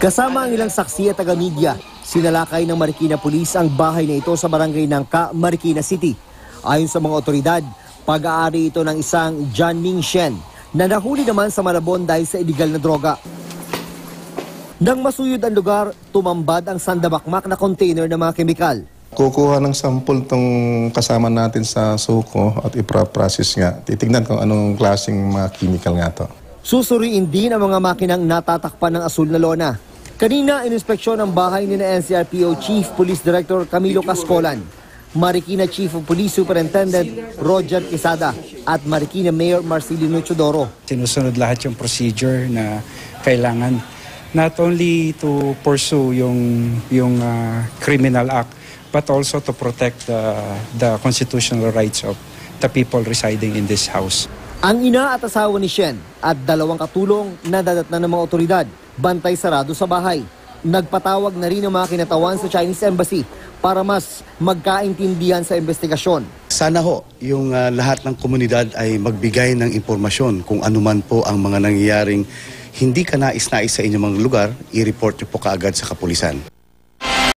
Kasama ang ilang saksi at taga-media, sinalakay ng Marikina Police ang bahay na ito sa barangay ng Ka, Marikina City. Ayon sa mga otoridad, pag-aari ito ng isang John Ming Shen na nahuli naman sa Malabon dahil sa illegal na droga. Nang masuyod ang lugar, tumambad ang sandabakmak na container ng mga kemikal. Kukuha ng sample tong kasama natin sa suko at ipra-process nga. Titignan kung anong klaseng mga chemical nga to. Susuriin din ang mga makinang natatakpan ng asul na lona. Kanina, ininspeksyon ang bahay ni na NCRPO Chief Police Director Camilo Cascolan, Marikina Chief of Police Superintendent Roger Quesada at Marikina Mayor Marcelino Chodoro. sinusunod lahat yung procedure na kailangan not only to pursue yung yung ah, criminal act but also to protect the the constitutional rights of the people residing in this house. Ang ina at asawa ni Shen at dalawang katulong na dadatnan ng mga otoridad, bantay sarado sa bahay. Nagpatawag na rin ang mga kinatawan sa Chinese Embassy para mas magkaintindihan sa investigasyon. Sana ho, yung ah, lahat ng komunidad ay magbigay ng impormasyon kung anuman po ang mga nangyayaring hindi ka nais-nais sa inyong mga lugar, i-report nyo po kaagad sa kapulisan.